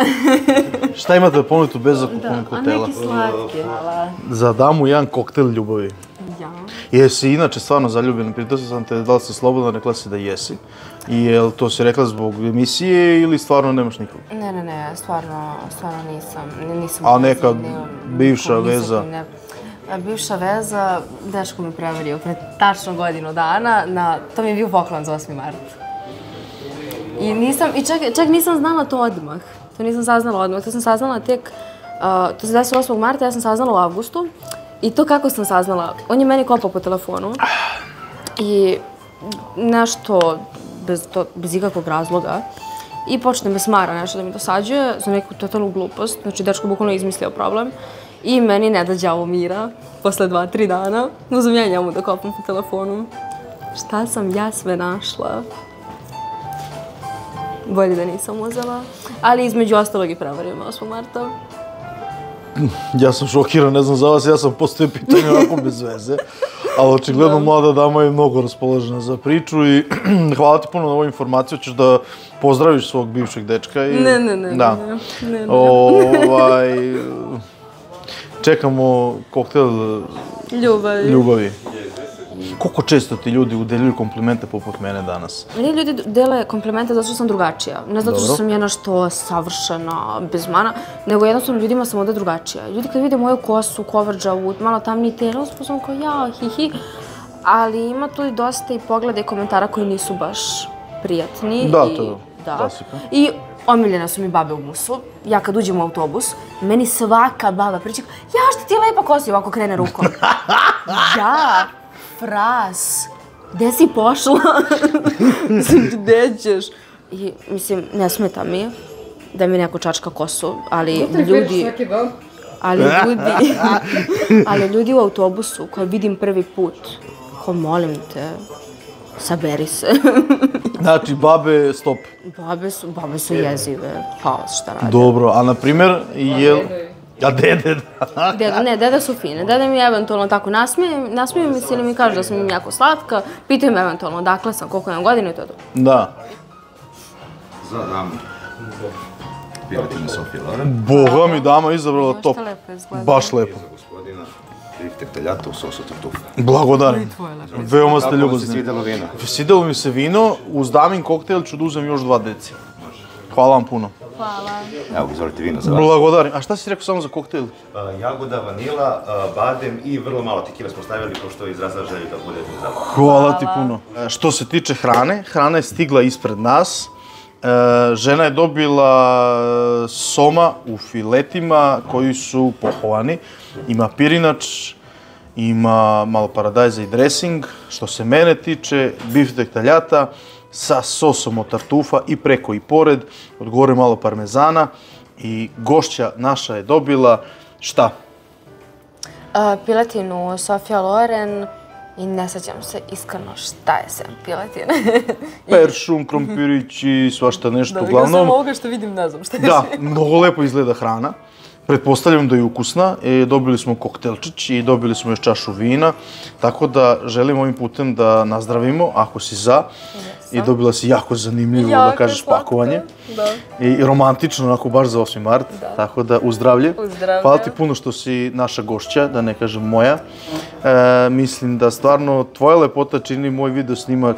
Šta imate da ponudite u bezalkoholnim koktela? Da, a neki slatki, Za damu jedan koktel ljubavi. Jesi inače stvarno zaljubljen? Pitao sam te da li si slobodna, rekla si da jesi. I jel to si rekla zbog emisije ili stvarno nemaš nikog? Ne, ne, ne, stvarno, stvarno nisam, ni- nisam... A neka nemam- bivša nisam veza? ne- Bivša veza, dečko me prevario pred tačno godinu dana, na, to mi je bio poklon za 8. mart. I nisam, i čak, čak nisam znala to odmah. To nisam saznala odmah, to sam saznala tek, uh, to se desilo 8. marta, ja sam saznala u avgustu. I to kako sam saznala, on je meni kopao po telefonu i nešto bez, to, bez ikakvog razloga i počne me smara nešto da mi dosađuje za neku totalnu glupost. Znači, dečko bukvalno izmislio problem i meni ne da đavo mira posle dva, tri dana. Uzem ja njemu da kopam po telefonu. Šta sam ja sve našla? Bolje da nisam uzela. Ali između ostalog i prevario me 8. marta. Ja sam šokiran, ne znam za vas, ja sam postoje pitanje onako bez veze. Ali očigledno mlada dama je mnogo raspoložena za priču i hvala ti puno na ovu informaciju. Hoćeš da pozdraviš svog bivšeg dečka i... Ne, ne, ne, da. ne, ne, ne. Ovaj, čekamo koktel Ljubav. ljubavi. Koliko često ti ljudi udeljuju komplimente poput mene danas? Meni ljudi dele komplimente zato što sam drugačija. Ne zato što sam jedna što savršena, bez mana, nego jednostavno ljudima sam onda drugačija. Ljudi kad vide moju kosu, kovrđavu, malo tamniji telos, pa sam kao ja, hi hi. Ali ima tu i dosta i pogleda i komentara koji nisu baš prijatni. Da, i, to je da. klasika. I omiljene su mi babe u busu. Ja kad uđem u autobus, meni svaka baba priča, ja što ti je lepa kosa i ovako krene rukom. ja, fras, gde si pošla? Mislim, gde ćeš? I, mislim, ne smeta mi da mi neko čačka kosu, ali ljudi, ali ljudi, ali ljudi u autobusu koje vidim prvi put, ko molim te, saberi se. Znači, babe, stop. babe su, babe su jezive, haos šta radi. Dobro, a na primjer, jel... A dede, da. Deda, ne, deda su fine. Deda mi eventualno tako nasmije, nasmije mi se ili mi kaže da sam im jako slatka, pitaju me eventualno dakle sam, koliko imam godina i to je to. Da. Za damu. Pilatina Sofija Loren. Boga mi dama izabrala top. lepo izgleda. Baš lepo. Za gospodina. Biftek teljata u sosu tartufa. Blagodarim. Veoma ste Kako vam se ljubazni. svidjelo vino? Svidelo mi se vino, uz damin koktel ću da uzem još dva deci. Hvala vam puno. Evo, izvolite vino za vas. Blagodarim. A šta si rekao samo za koktel? Uh, jagoda, vanila, uh, badem i vrlo malo tekila smo stavili, pošto je izrazila želju da bude zapravo. Hvala ti puno. E, Što se tiče hrane, hrana je stigla ispred nas. E, žena je dobila e, soma u filetima koji su pohovani. Ima pirinač, ima malo paradajza i dressing. Što se mene tiče, biftek taljata sa sosom od tartufa i preko i pored. Od gore malo parmezana. I gošća naša je dobila šta? Piletinu Sofia Loren i ne sjećam se iskreno šta je sem piletine. Peršun, krompirić i svašta nešto. da, Uglavnom, ovoga što vidim ne znam šta je Da, mnogo lepo izgleda hrana. Pretpostavljam da je ukusna. E, dobili smo koktelčić i dobili smo još čašu vina. Tako da želim ovim putem da nazdravimo, ako si za. I dobila si jako zanimljivo, da Jako kažeš, slatko, pakovanje. da. I romantično, onako baš za 8. mart. Tako da, uzdravlje. Uzdravlje. Hvala ti puno što si naša gošća, da ne kažem moja. E, mislim da stvarno tvoja lepota čini moj video snimak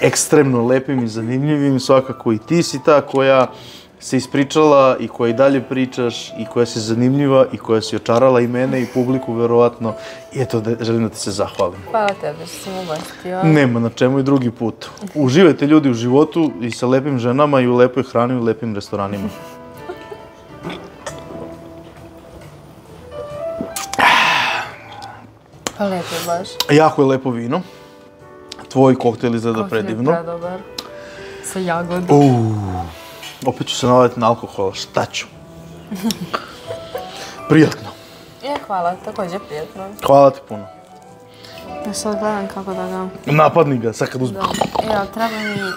ekstremno lepim i zanimljivim. Svakako i ti si ta koja se ispričala i koja i dalje pričaš i koja si zanimljiva i koja si očarala i mene i publiku verovatno. I eto, da, želim da ti se zahvalim. Hvala tebi što si me ugostio. Nema na čemu i drugi put. Uživajte ljudi u životu i sa lepim ženama i u lepoj hrani i u lepim restoranima. Pa lepo baš. Jako je lepo vino. Tvoj koktel izgleda Koktel je predivno. Predobar. Sa jagodom. Uuu, opet ću se navaditi na alkohol, šta ću? Prijatno. Je, hvala, također prijetno. Hvala ti puno. Ja sad gledam kako da ga... Napadni ga, sad kad uzme. Da. Ja, treba mi...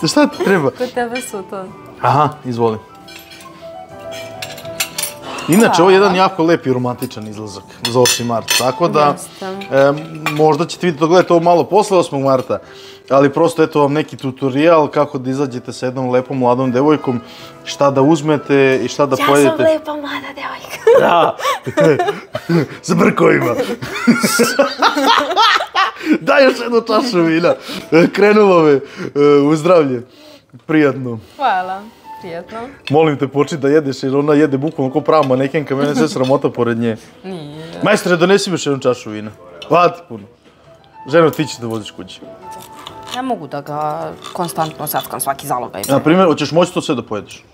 Kod, Šta ti treba? kod tebe su to. Aha, izvoli. Inače, ovo je jedan jako lep i romantičan izlazak za 8. mart, tako da e, možda ćete vi to gledati ovo malo posle 8. marta, ali prosto eto vam neki tutorial kako da izađete sa jednom lepom mladom devojkom, šta da uzmete i šta da pojedete. lepa mlada devojka. Da, s brkovima. Daj još jednu čašu vina. Krenulo me e, u zdravlje. Prijatno. Hvala, prijetno. Molim te, počni da jedeš jer ona jede bukvalno ko prava manekenka, mene sve sramota pored nje. Nije. Majstore, donesi mi još jednu čašu vina. Hvala ti puno. Ženo, ti ćeš da voziš kući. Ne mogu da ga konstantno sackam svaki zalogaj. Na primjer, hoćeš moći to sve da pojedeš?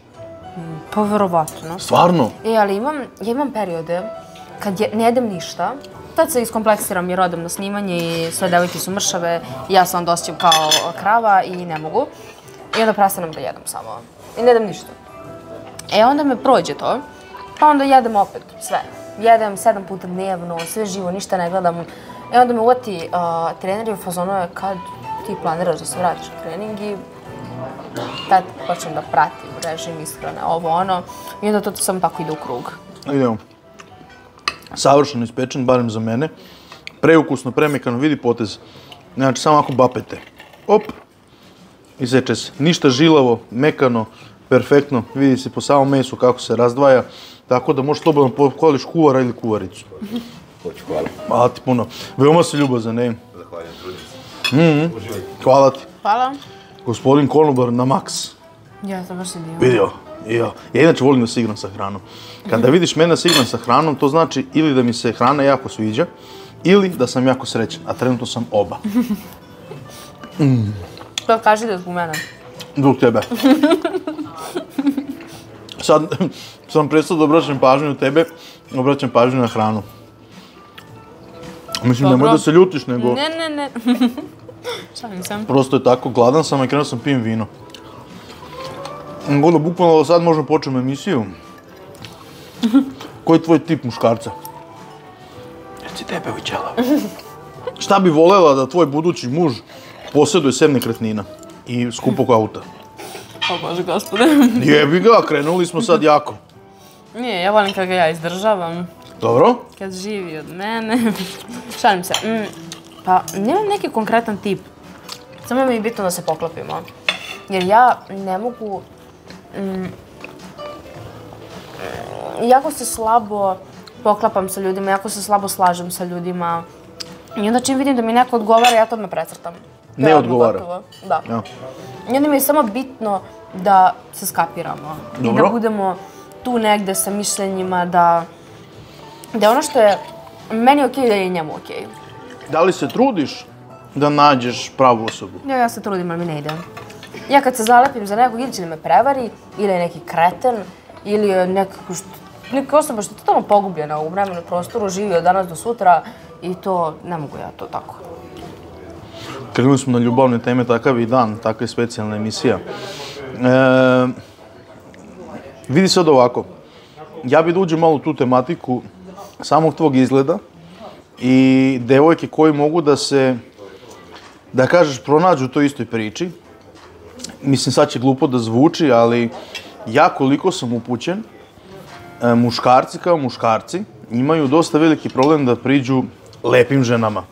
Pa verovatno. Stvarno? E, ali imam, ja imam periode kad je, ne jedem ništa, tad se iskompleksiram jer odem na snimanje i sve devojke su mršave i ja se onda osjećam kao krava i ne mogu. I onda prestanem da jedem samo. I ne jedem ništa. E, onda me prođe to, pa onda jedem opet sve. Jedem sedam puta dnevno, sve živo, ništa ne gledam. E, onda me uvati uh, trener i u fazonu je kad ti planiraš da se vratiš na trening i tad počnem da pratim režim ishrane, ovo ono. I onda to samo tako ide u krug. Idemo. Savršeno ispečen, barem za mene. Preukusno, premikano, vidi potez. Znači, samo ako bapete. Op. Iseče se. Ništa žilavo, mekano, perfektno. Vidi se po samom mesu kako se razdvaja. Tako da možeš slobodno pokoliš kuvara ili kuvaricu. Hoću, hvala. Hvala ti puno. Veoma si ljubazan, ne? Trudim se. Hvala ti. Hvala. Gospodin Konobar na maks. Ja sam baš se. Vidio. Ja. ja inače volim da se igram sa hranom. Kada vidiš mene da se igram sa hranom, to znači ili da mi se hrana jako sviđa, ili da sam jako srećan, a trenutno sam oba. To kaži da zbog mene. Zbog tebe. Sad sam prestao da obraćam pažnju na tebe, obraćam pažnju na hranu. Mislim, nemoj Dobro. da se ljutiš, nego Ne, ne, ne. Šalim se. prosto je tako, gladan sam i krenuo sam pijem vino. Onda, bukvalno sad možemo počnemo emisiju. Koji je tvoj tip muškarca? Reci tebe, Vićela. Šta bi volela da tvoj budući muž posjeduje sem nekretnina i skupog auta? O Bože, gospode. Jebi ga, krenuli smo sad jako. Nije, ja volim kad ga ja izdržavam. Dobro? Kad živi od mene. Šalim se. Mm, pa, nemam neki konkretan tip. Samo mi je bitno da se poklopimo. Jer ja ne mogu... Mm, jako se slabo poklapam sa ljudima, jako se slabo slažem sa ljudima. I onda čim vidim da mi neko odgovara, ja to odmah precrtam. To Ne odgovara. gotovo. Da. Ja. I onda mi je samo bitno da se skapiramo. I Dobro. da budemo tu negde sa mišljenjima, da, da ono što je meni okej, da je i njemu okej. Da li se trudiš da nađeš pravu osobu? Ja, ja se trudim, ali mi ne ide. Ja kad se zalepim za nekog, ili će da me prevari, ili je neki kreten, ili je nekako što, neka osoba što je totalno pogubljena u vremenu prostoru, živi od danas do sutra i to, ne mogu ja to tako. Krenuli smo na ljubavne teme, takav i dan, takva je specijalna emisija. E, vidi se od ovako. Ja bi da uđem malo u tu tematiku samog tvog izgleda i devojke koji mogu da se, da kažeš, pronađu u toj istoj priči. Mislim, sad će glupo da zvuči, ali ja koliko sam upućen, e, muškarci kao muškarci imaju dosta veliki problem da priđu lepim ženama.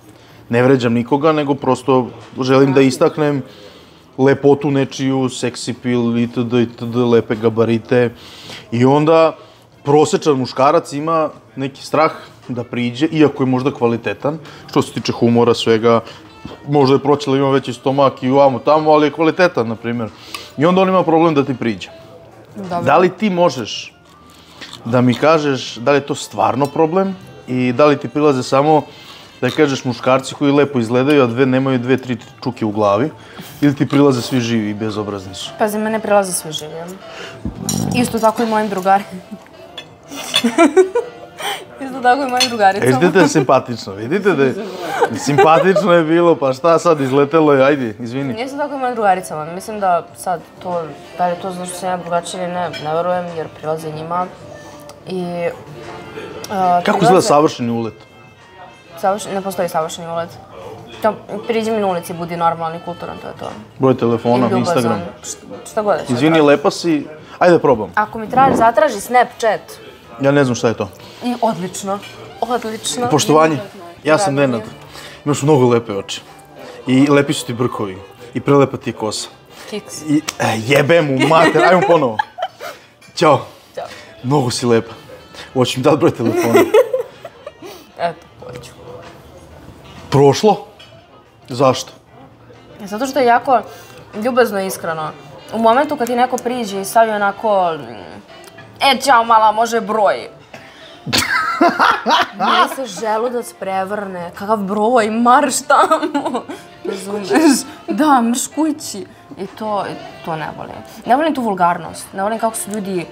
Ne vređam nikoga, nego prosto želim da istaknem lepotu nečiju, seksi pil, itd., itd., lepe gabarite. I onda prosečan muškarac ima neki strah da priđe, iako je možda kvalitetan, što se tiče humora, svega, možda je proćela ima veći stomak i ovamo tamo, ali je kvalitetan, na primjer. I onda on ima problem da ti priđe. Dobro. Da li ti možeš da mi kažeš da li je to stvarno problem i da li ti prilaze samo da kažeš muškarci koji lepo izgledaju, a dve nemaju dve, tri čuke u glavi, ili ti prilaze svi živi i bezobrazni su? Pazi, mene prilaze svi živim. Isto tako i mojim drugarima. Isto tako i mojim drugaricama. Vidite da je simpatično, vidite da je simpatično je bilo, pa šta sad izletelo je, ajde, izvini. Isto tako i mojim drugaricama. Mislim da sad to, da li je to zato što ja drugačija ili ne, ne verujem jer prilaze njima. I... Uh, Kako izgleda savršeni ulet? Savršen, ne postoji savršeni ulet. To, priđi mi na ulici, budi normalni, kulturan, to je to. Broj telefona, ljubazan, Instagram. št- Šta god da će. Izvini, lepa si, ajde probam. Ako mi traži, zatraži Snapchat. Ja ne znam šta je to. I odlično. Odlično. Poštovanje, ja sam Nenad. Imaš mnogo lepe oči. I lepi su ti brkovi. I prelepa ti je kosa. Kiks. I e, jebem u mater, ajmo ponovo. Ćao. Ćao. Mnogo si lepa. Hoćeš mi dati broj telefona? Eto, hoću. Prošlo? Zašto? Zato što je jako ljubazno i iskreno. U momentu kad ti neko priđe i stavi onako... E, čao mala, može broj. Meni se želudac prevrne. Kakav broj, marš tamo. Razumeš? Da, mrš kući. I to, to ne volim. Ne volim tu vulgarnost. Ne volim kako su ljudi...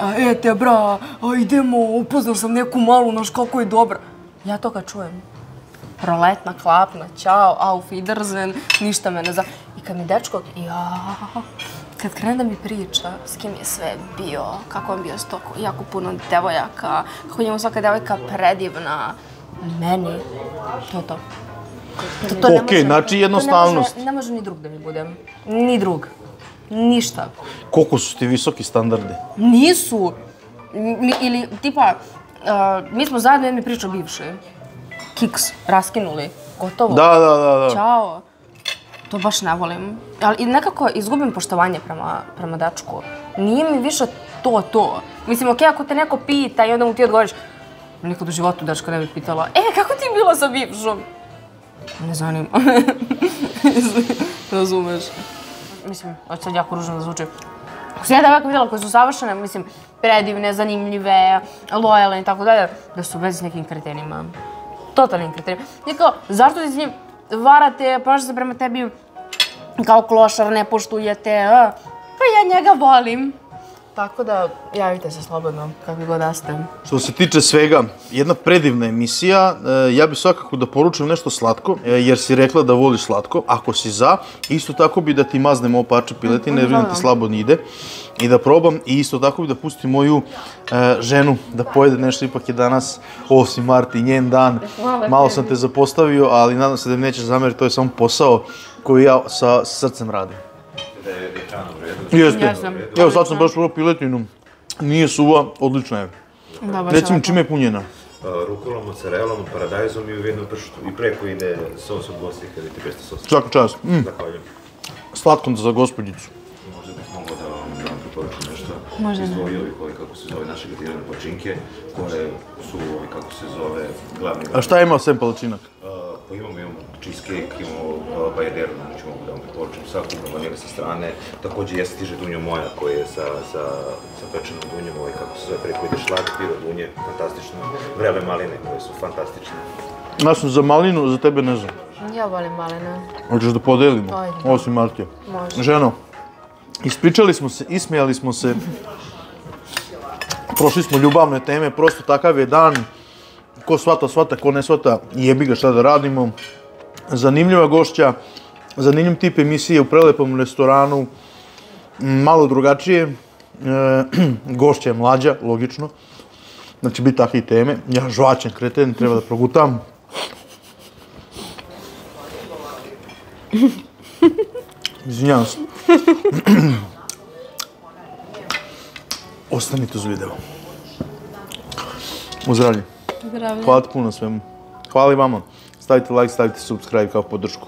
A, e, te bra, a, idemo, upoznao sam neku malu, znaš kako je dobra. Ja to kad čujem, proletna, klapna, čao, auf Wiedersehen, ništa me ne zna. I kad mi dečko, ja, kad krene da mi priča s kim je sve bio, kako on bio stoko, jako puno devojaka, kako je njemu svaka devojka predivna, meni, to je to. To, to ne Okej, znači jednostavnost. Ne može, ne može ni drug da mi budem. Ni drug. Ništa. Koliko su ti visoki standardi? Nisu. Mi, ili, tipa, uh, mi smo zajedno, mi pričao bivši. Kiks, raskinuli. Gotovo. Da, da, da, da. Ćao. To baš ne volim. Ali i nekako izgubim poštovanje prema, prema dečku. Nije mi više to, to. Mislim, okej, ako te neko pita i onda mu ti odgovoriš, nikad u životu dečka ne bi pitala, e, kako ti je bilo sa bivšom? Ne zanima. Razumeš. Mislim, hoće sad jako ružno da zvuči. Ako sam ja devojaka vidjela koje su savršene, mislim, predivne, zanimljive, lojalne i tako dalje, da su bez nekim kretenima. Totalnim kretenima. Nije kao, zašto ti s njim varate, ponaša se prema tebi kao klošar, ne poštujete, a? Pa ja njega volim. Tako da, javite se slobodno, kakvi god da ste. Što se tiče svega, jedna predivna emisija, e, ja bih svakako da poručim nešto slatko, e, jer si rekla da voliš slatko, ako si za, isto tako bi da ti maznem ovo parče piletine, jer vidim ti slabo ne ide, i da probam, i isto tako bi da pustim moju e, ženu da pojede nešto, ipak je danas 8. marti, njen dan, malo sam te zapostavio, ali nadam se da mi nećeš zameriti, to je samo posao koji ja sa srcem radim. Jeste. Jesam. Evo sad sam baš probao piletinu. Nije suva, odlična je. Da, baš Recimo, ovako. čime je punjena? Uh, rukolom, mozzarellom, paradajzom i u jednom pršutu. I preko ide sos od Bosne kad idete bez sosa. Svaka čast. Mm, Zahvaljujem. slatko za gospođicu. Može. Ovih, ovih, kako se zove, naše gatirane počinke, koje su, ovi, kako se zove, glavni... A šta ima sem palačinak? Uh, pa imamo, imamo cheesecake, imamo uh, bajaderu, znači mogu da vam preporučim svaku vanile sa strane. Također jeste stiže dunjo moja koja je sa, sa, sa pečenom dunjom, ovaj, kako se zove, preko ide šlag, piro dunje, fantastično. Vrele maline koje su fantastične. Ja sam za malinu, za tebe ne znam. Ja volim malene. Hoćeš da podelimo? Ajde. 8. martija. Može. Ženo, ispričali smo se, ismijali smo se. Prošli smo ljubavne teme, prosto takav je dan. Ko svata, svata, ko ne svata, jebi ga šta da radimo. Zanimljiva gošća, zanimljiv tip emisije u prelepom restoranu, malo drugačije. E, gošća je mlađa, logično. Znači, biti takve teme. Ja žvačen kreten, treba da progutam. Izvinjavam se. Ostanite uz video. Uzdravlje. Zdravlje. Hvala ti puno svemu. Hvala i vama. Stavite like, stavite subscribe kao podršku.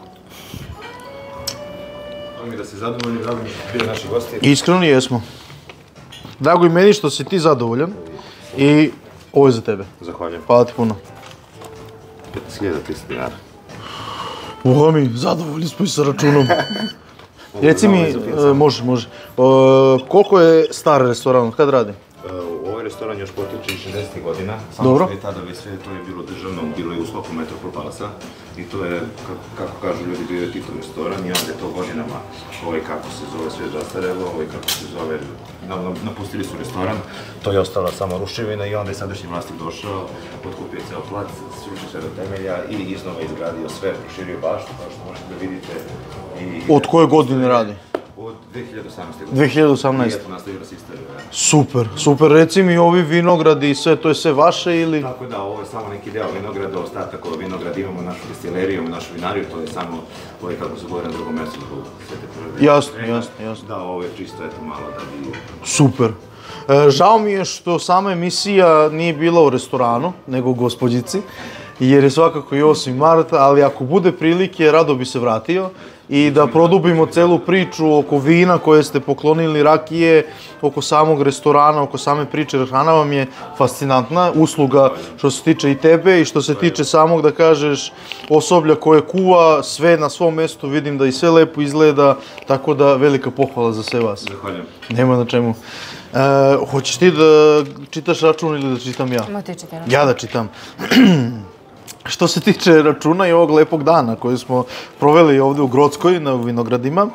mi da ste zadovoljni, drago mi što bili naši gosti. Iskreno jesmo. Drago i meni što si ti zadovoljan. I ovo je za tebe. Zahvaljujem. Hvala ti puno. 15.000 dinara. Boga mi, zadovoljni smo i sa računom. Reci mi, e, može, može. E, koliko je star restoran, od kad radi? Uh, ovaj restoran još potiče iz 60. godina. Samo Dobro. što je tada već sve to je bilo državno, bilo je u sklopu Metropol Palasa. I to je, kako, kažu ljudi, bio je Titov restoran i onda je to godinama, ovaj, kako se zove, sve zastarelo, ovaj, kako se zove, na, na, napustili su restoran. To je ostala samo ruševina i onda je sadašnji vlasnik došao, otkupio ceo plac, sručio sve do temelja i iznova izgradio sve, proširio baštu, kao što možete da vidite. I, Od koje godine radi? Od 2018. godine. 2018. I eto, nastavila se istorija. da. Super, super. Reci mi ovi vinogradi i sve, to je sve vaše ili... Tako da, ovo je samo neki deo vinograda, ostatak od vinograda, imamo našu destileriju, našu vinariju, to je samo, ovo je kako se govori na drugom mjestu zbog Svete Prve. Jasno, jasno, jasno. Da, ovo je čisto, eto, malo da bi... Super. E, žao mi je što sama emisija nije bila u restoranu, nego u gospođici, jer je svakako i 8. mart, ali ako bude prilike, rado bi se vratio i da produbimo celu priču oko vina koje ste poklonili, rakije, oko samog restorana, oko same priče, jer hrana vam je fascinantna, usluga što se tiče i tebe i što se tiče samog, da kažeš, osoblja koje kuva, sve na svom mestu, vidim da i sve lepo izgleda, tako da velika pohvala za sve vas. Zahvaljujem. Nema na čemu. E, hoćeš ti da čitaš račun ili da čitam ja? Ma ti čiti, Ja da čitam. Što se tiče računa i ovog lepog dana koji smo proveli ovdje u Grodskoj na Vinogradima,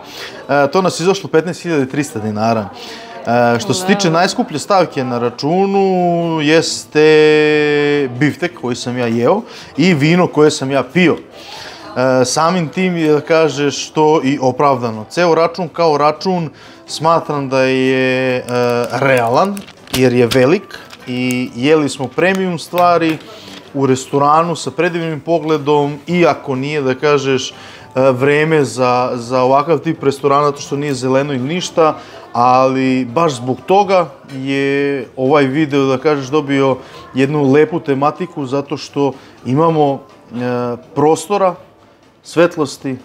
e, to nas izašlo 15.300 dinara. E, što se tiče najskuplje stavke na računu jeste biftek koji sam ja jeo i vino koje sam ja pio. E, samim tim je da kažeš to i opravdano. Ceo račun kao račun smatram da je realan jer je velik i jeli smo premium stvari u restoranu sa predivnim pogledom, iako nije da kažeš e, vreme za, za ovakav tip restorana, zato što nije zeleno ili ništa, ali baš zbog toga je ovaj video, da kažeš, dobio jednu lepu tematiku, zato što imamo e, prostora, svetlosti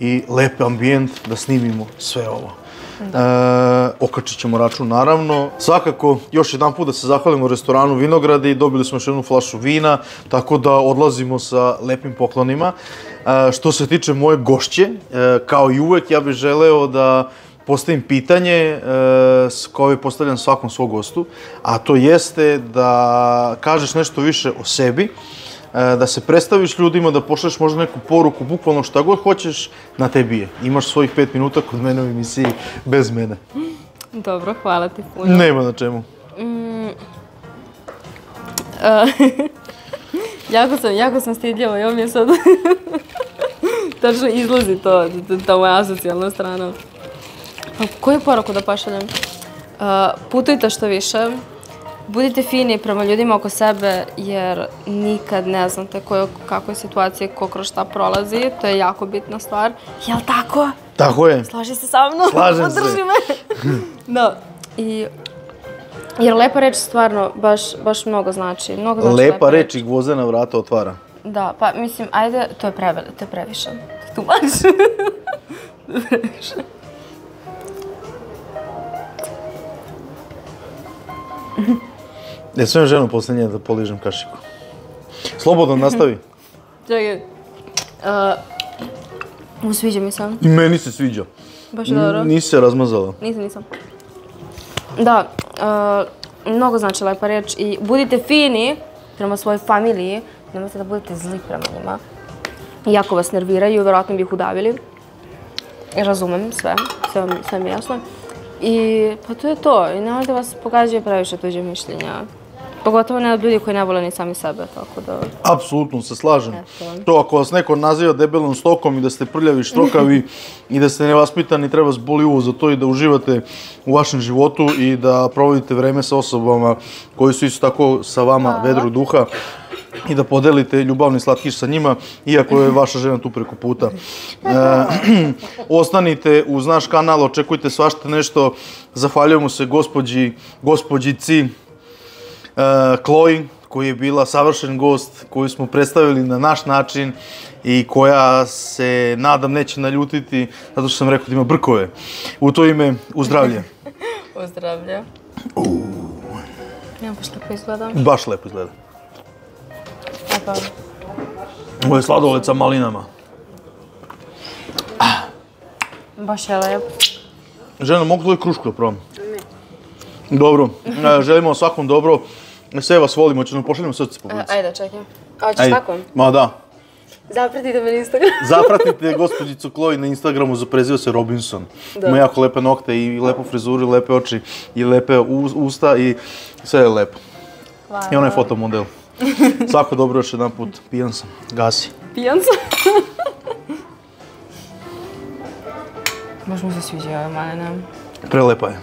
i lep ambijent da snimimo sve ovo. E, okačit ćemo račun naravno. Svakako, još jedan put da se zahvalimo restoranu Vinogradi, dobili smo još jednu flašu vina, tako da odlazimo sa lepim poklonima. E, što se tiče moje gošće, e, kao i uvek, ja bih želeo da postavim pitanje e, s koje postavljam svakom svog gostu, a to jeste da kažeš nešto više o sebi, da se predstaviš ljudima, da pošleš možda neku poruku, bukvalno šta god hoćeš, na tebi je. Imaš svojih pet minuta kod mene u emisiji bez mene. Dobro, hvala ti puno. Nema na čemu. Jako sam, jako sam stidljiva i ovo mi je sad... Tačno izlazi to, ta moja asocijalna strana. Pa koju poruku da pošaljem? Uh, putujte što više, budite fini prema ljudima oko sebe, jer nikad ne znate koje, kakve situacije, ko kroz šta prolazi. To je jako bitna stvar. Jel tako? Tako je. Slaži se sa mnom? Slažem se. Podrži me. da. I, jer lepa reč stvarno baš, baš mnogo znači. Mnogo znači Lepa reč i gvozdena vrata otvara. Da, pa mislim, ajde, to je, preve, to je previše. Tu baš. Ne smijem ženu posljednje da poližem kašiku. Slobodno nastavi. Čekaj. Uh, sviđa mi se. I meni se sviđa. Baš dobro. Nisi se razmazala. Nisam, nisam. Da, uh, mnogo znači lepa reč i budite fini prema svojoj familiji, nemojte da budete zli prema njima. Iako vas nerviraju, vjerojatno bi ih udavili. Razumem sve, sve, sve mi je jasno. I pa to je to, i nemojte vas pogađaju previše tuđe mišljenja. Pogotovo ne od ljudi koji ne vole ni sami sebe, tako da... Apsolutno se slažem. Eto. To ako vas neko naziva debelom stokom i da ste prljavi štrokavi i da ste nevaspitani, treba vas boli uvo za to i da uživate u vašem životu i da provodite vreme sa osobama koji su isto tako sa vama vedrog duha i da podelite ljubavni slatkiš sa njima, iako je vaša žena tu preko puta. E, ostanite uz naš kanal, očekujte svašta nešto. Zahvaljujemo se gospođi, gospođici, Chloe, koji je bila savršen gost, koju smo predstavili na naš način i koja se, nadam, neće naljutiti, zato što sam rekao da ima brkove. U to ime, u zdravlje. Pozdravlja. Ja baš tako izgleda. Baš lepo izgleda. E pa, Ovo je sladoled sa malinama. baš je lep. Žena, mogu tvoju krušku da probam? Dobro, e, želimo svakom dobro. Sve vas volimo, ćemo pošaljemo srce po E, ulici. Ajde, čekaj. A, hoćeš Ajde. tako? Ma da. Zapratite me na Instagram. Zapratite gospođicu Chloe na Instagramu, preziva se Robinson. Ima jako lepe nokte i lepu frizuru, i lepe oči, i lepe usta i sve je lepo. I ona je fotomodel. Svako dobro još jedan put. Pijan sam. Gasi. Pijan sam. Baš mu se sviđa ova malena. Prelepa je.